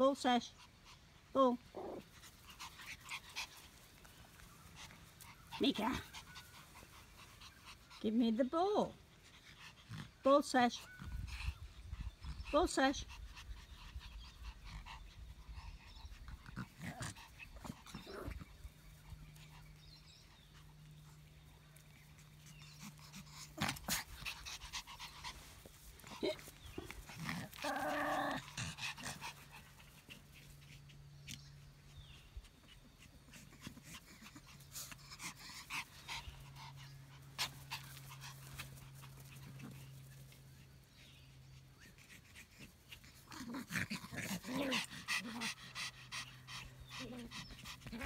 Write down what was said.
Ball sash. Ball. Mika. Give me the ball. Ball sash. Ball sash.